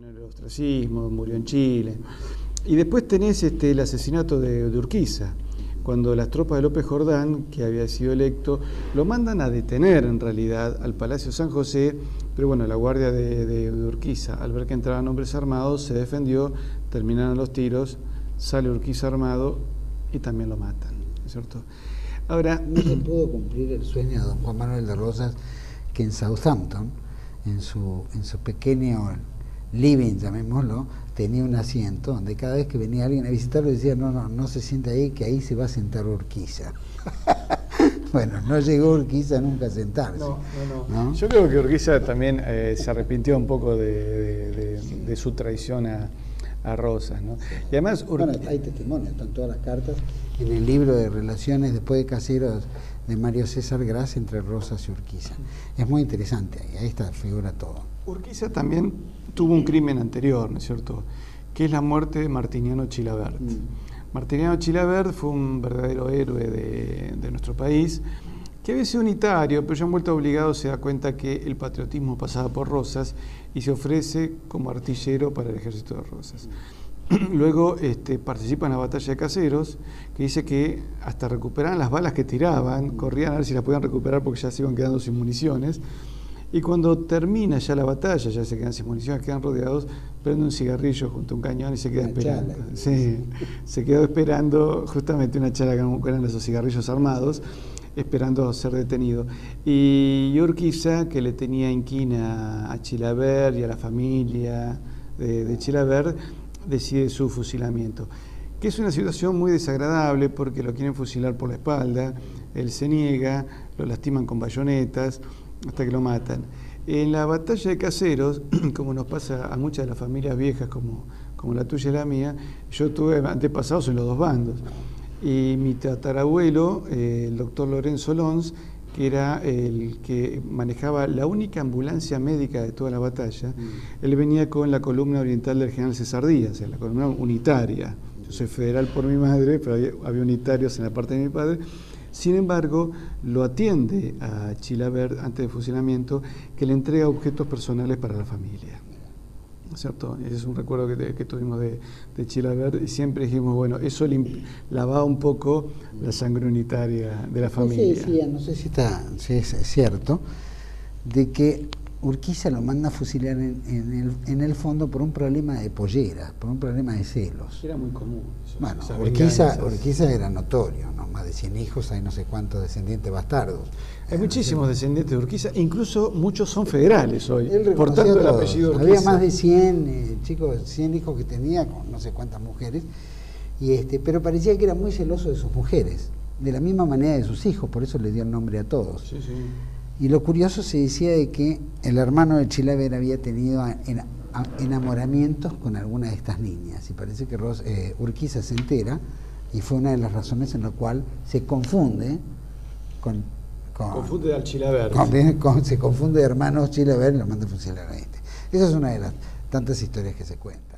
El ostracismo, murió en Chile. Y después tenés este, el asesinato de, Urquiza, cuando las tropas de López Jordán, que había sido electo, lo mandan a detener en realidad al Palacio San José, pero bueno, la guardia de, Urquiza, al ver que entraban hombres armados, se defendió, terminaron los tiros, sale Urquiza armado y también lo matan, ¿cierto? Ahora, no se pudo cumplir el sueño de don Juan Manuel de Rosas que en Southampton, en su, en su pequeño living, llamémoslo, tenía un asiento donde cada vez que venía alguien a visitarlo decía, no, no, no se siente ahí, que ahí se va a sentar Urquiza. bueno, no llegó Urquiza nunca a sentarse. No, no, no. Yo creo que Urquiza también eh, se arrepintió un poco de, su traición a, Rosas. ¿no? Y además, bueno, hay testimonio, están todas las cartas en el libro de Relaciones después de Caseros de Mario César Gras entre Rosas y Urquiza. Es muy interesante ahí, ahí está, figura todo. Urquiza también tuvo un crimen anterior, ¿no es cierto?, que es la muerte de Martiniano Chilabert. Mm. Martiniano Chilabert fue un verdadero héroe de, nuestro país, que había sido unitario, pero ya en vuelta obligado se da cuenta que el patriotismo pasaba por Rosas y se ofrece como artillero para el ejército de Rosas. Luego este, participa en la batalla de Caseros, que dice que hasta recuperaban las balas que tiraban, corrían a ver si las podían recuperar porque ya se iban quedando sin municiones. Y cuando termina ya la batalla, ya se quedan sin municiones, quedan rodeados, prende un cigarrillo junto a un cañón y se queda esperando. Sí, se quedó esperando justamente una charla que eran esos cigarrillos armados, esperando ser detenido. Y Urquiza, que le tenía inquina a Chilaver y a la familia de, de Chilaver, decide su fusilamiento. Que es una situación muy desagradable porque lo quieren fusilar por la espalda, él se niega, lo lastiman con bayonetas hasta que lo matan. En la batalla de Caseros, como nos pasa a muchas de las familias viejas como, como la tuya y la mía, yo tuve antepasados en los dos bandos. Y mi tatarabuelo, eh, el doctor Lorenzo Lons, que era el que manejaba la única ambulancia médica de toda la batalla, mm. él venía con la columna oriental del general César Díaz, la columna unitaria. Yo soy federal por mi madre, pero había, había unitarios en la parte de mi padre. Sin embargo, lo atiende a Chilaver antes del fusilamiento, que le entrega objetos personales para la familia. ¿Cierto? Ese es un recuerdo que, tuvimos de, de Chilaver y siempre dijimos, bueno, eso lavaba un poco la sangre unitaria de la familia. no sé si, está, si es cierto, de que Urquiza lo manda a fusilar en, el, fondo por un problema de pollera, por un problema de celos. Era muy común. bueno, Urquiza, era notorio, ¿no? más de 100 hijos, hay no sé cuántos descendientes bastardos. Hay muchísimos descendientes de Urquiza, incluso muchos son federales hoy, por tanto el apellido Urquiza. Había más de 100 eh, chicos, 100 hijos que tenía, con no sé cuántas mujeres, y este, pero parecía que era muy celoso de sus mujeres, de la misma manera de sus hijos, por eso le dio el nombre a todos. Sí, sí. Y lo curioso se decía de que el hermano de Chilaver había tenido enamoramientos con alguna de estas niñas. Y parece que eh, Urquiza se entera y fue una de las razones en la cual se confunde con... confunde al Chilaver. se confunde hermanos Chilaver y lo manda a fusilar a este. Esa es una de las tantas historias que se cuentan.